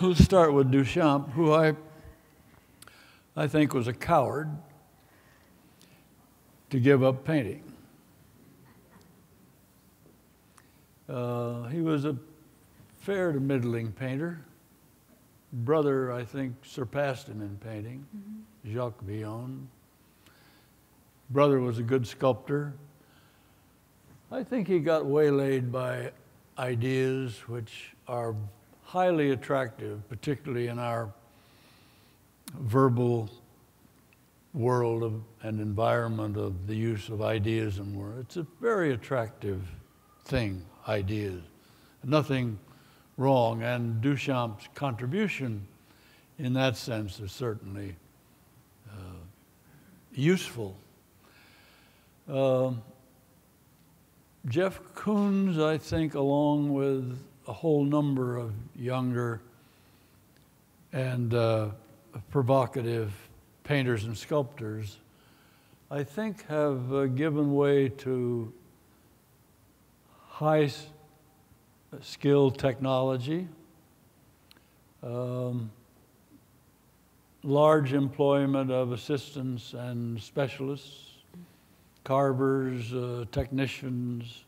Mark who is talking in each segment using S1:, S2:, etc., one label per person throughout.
S1: let's start with Duchamp, who I, I think was a coward to give up painting. Uh, he was a fair to middling painter. Brother, I think, surpassed him in painting, mm-hmm. Jacques Villon. Brother was a good sculptor. I think he got waylaid by ideas which are highly attractive, particularly in our verbal world of, and environment of the use of ideas and words. It's a very attractive thing, ideas. Nothing wrong, and Duchamp's contribution in that sense is certainly uh, useful. Uh, Jeff Koons, I think, along with a whole number of younger and uh, provocative painters and sculptors, I think have uh, given way to high skill technology, um, large employment of assistants and specialists, carvers, uh, technicians,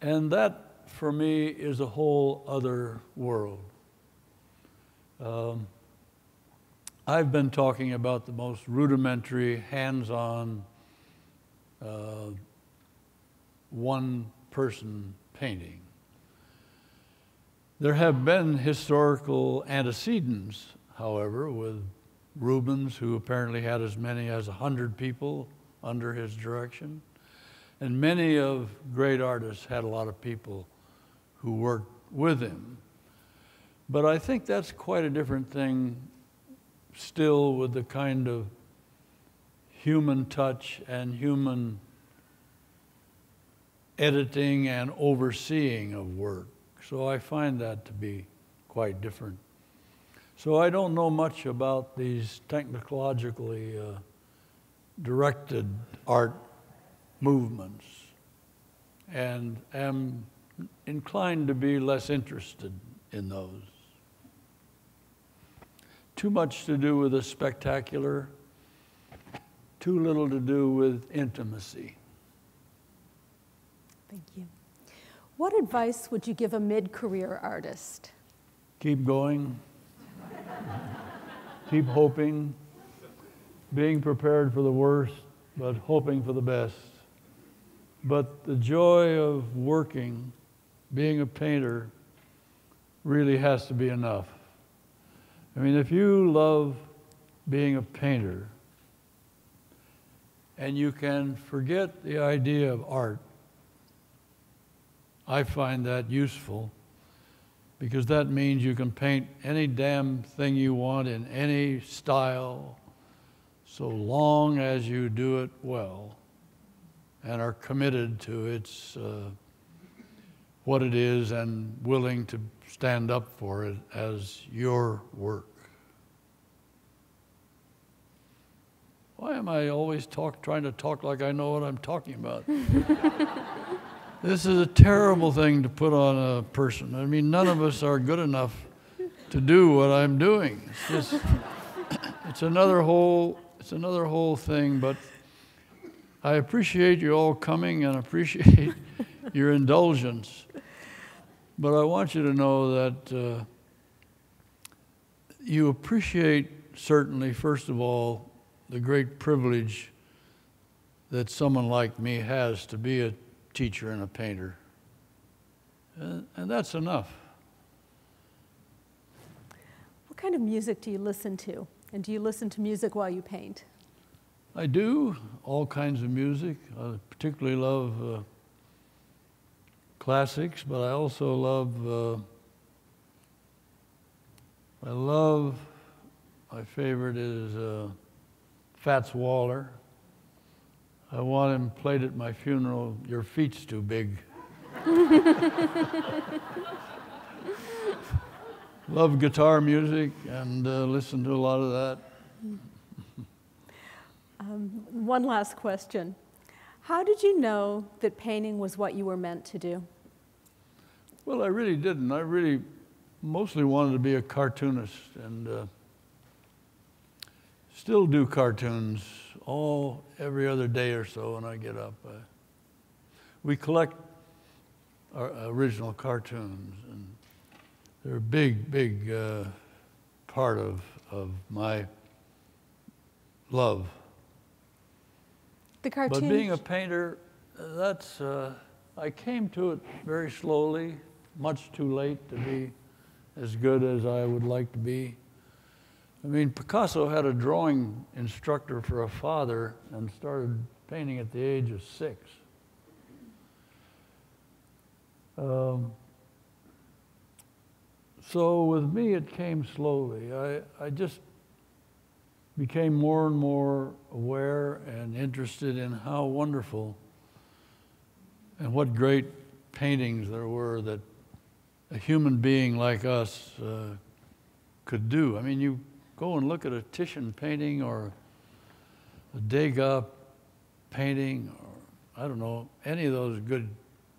S1: and that for me is a whole other world. Um, I've been talking about the most rudimentary, hands on, uh, one person painting. There have been historical antecedents, however, with Rubens, who apparently had as many as 100 people under his direction. And many of great artists had a lot of people who worked with him. But I think that's quite a different thing still with the kind of human touch and human editing and overseeing of work. So I find that to be quite different. So I don't know much about these technologically uh, directed art movements and am inclined to be less interested in those. Too much to do with the spectacular, too little to do with intimacy.
S2: Thank you. What advice would you give a mid career artist?
S1: Keep going, keep hoping, being prepared for the worst, but hoping for the best. But the joy of working being a painter really has to be enough. I mean, if you love being a painter and you can forget the idea of art, I find that useful because that means you can paint any damn thing you want in any style so long as you do it well and are committed to its. Uh, what it is and willing to stand up for it as your work. Why am I always talk, trying to talk like I know what I'm talking about? this is a terrible thing to put on a person. I mean, none of us are good enough to do what I'm doing. It's just, it's another whole, it's another whole thing. But I appreciate you all coming and appreciate your indulgence. But I want you to know that uh, you appreciate, certainly, first of all, the great privilege that someone like me has to be a teacher and a painter. And, and that's enough.
S2: What kind of music do you listen to? And do you listen to music while you paint?
S1: I do, all kinds of music. I particularly love uh, classics, but I also love, uh, I love, my favorite is uh, Fats Waller. I want him played at my funeral, Your Feet's Too Big. love guitar music and uh, listen to a lot of that.
S2: Um, one last question. How did you know that painting was what you were meant to do?
S1: Well, I really didn't. I really mostly wanted to be a cartoonist and uh, still do cartoons all every other day or so when I get up. Uh, we collect our original cartoons, and they're a big, big uh, part of, of my love.
S2: The cartoons.
S1: But being a painter, that's, uh, I came to it very slowly, much too late to be as good as I would like to be. I mean, Picasso had a drawing instructor for a father and started painting at the age of six. Um, so with me, it came slowly. I, I just became more and more aware and interested in how wonderful and what great paintings there were that a human being like us uh, could do. I mean, you go and look at a Titian painting or a Degas painting, or I don't know, any of those good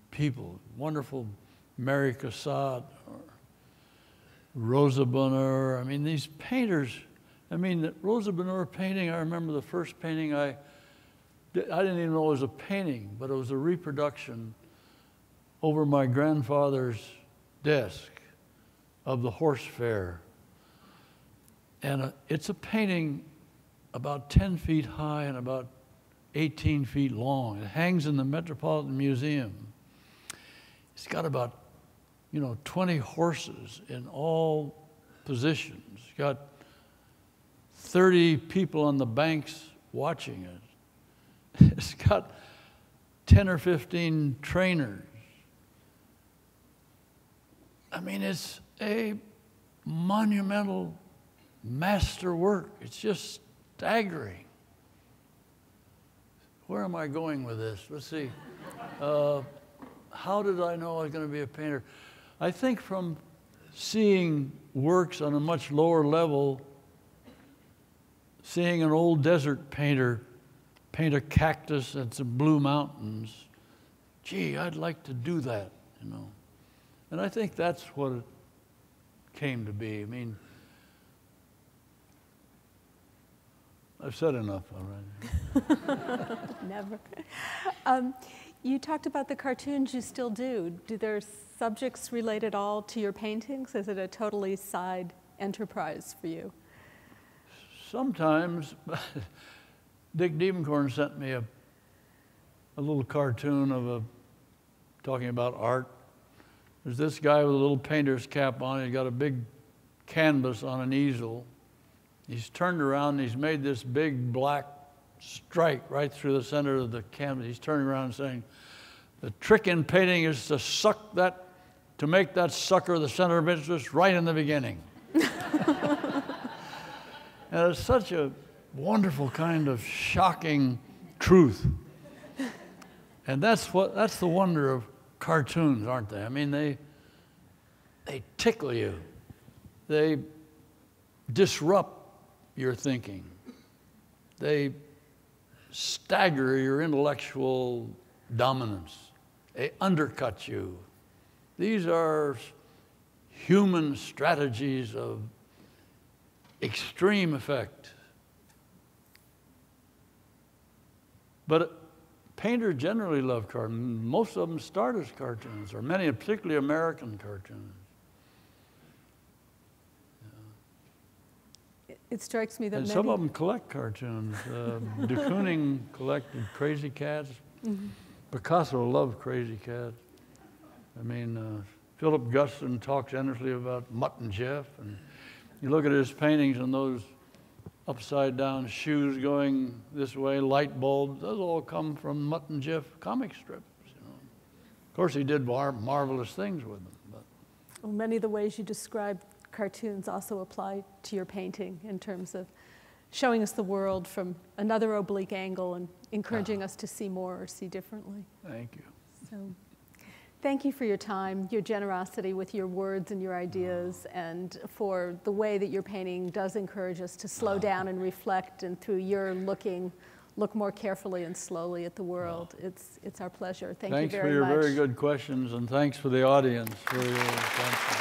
S1: people, wonderful Mary Cassatt or Rosa Bonheur. I mean, these painters I mean, the Rosa Bonheur painting, I remember the first painting I did, I didn't even know it was a painting, but it was a reproduction over my grandfather's desk of the horse fair. And uh, it's a painting about 10 feet high and about 18 feet long. It hangs in the Metropolitan Museum. It's got about, you know, 20 horses in all positions. It's got 30 people on the banks watching it. It's got 10 or 15 trainers. I mean, it's a monumental masterwork. It's just staggering. Where am I going with this? Let's see. Uh, how did I know I was going to be a painter? I think from seeing works on a much lower level seeing an old desert painter paint a cactus and some blue mountains. Gee, I'd like to do that, you know. And I think that's what it came to be. I mean, I've said enough already.
S2: Never. Um, you talked about the cartoons you still do. Do their subjects relate at all to your paintings? Is it a totally side enterprise for you?
S1: Sometimes Dick Diebenkorn sent me a, a little cartoon of a talking about art. There's this guy with a little painter's cap on. He's got a big canvas on an easel. He's turned around and he's made this big black strike right through the center of the canvas. He's turning around and saying, The trick in painting is to suck that, to make that sucker the center of interest right in the beginning. And it's such a wonderful kind of shocking truth. And that's what that's the wonder of cartoons, aren't they? I mean, they they tickle you. They disrupt your thinking. They stagger your intellectual dominance. They undercut you. These are human strategies of extreme effect. But painters generally love cartoons. Most of them start as cartoons, or many, particularly American cartoons.
S2: It strikes me that
S1: and
S2: many...
S1: some of them collect cartoons. Uh, de Kooning collected Krazy Kats. Mm-hmm. Picasso loved Krazy Kats. I mean, uh, Philip Guston talks endlessly about Mutt and Jeff, and you look at his paintings and those upside down shoes going this way, light bulbs, those all come from Mutt and Jeff comic strips. You know. Of course, he did mar- marvelous things with them. But.
S2: Well, many of the ways you describe cartoons also apply to your painting in terms of showing us the world from another oblique angle and encouraging uh us to see more or see differently.
S1: Thank you.
S2: So. Thank you for your time, your generosity with your words and your ideas, and for the way that your painting does encourage us to slow down and reflect, and through your looking, look more carefully and slowly at the world. It's, it's our pleasure. Thank
S1: thanks
S2: you very
S1: much.
S2: Thanks
S1: for your very good questions, and thanks for the audience for your attention.